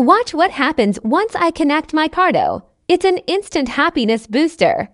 Watch what happens once I connect my Cardo. It's an instant happiness booster.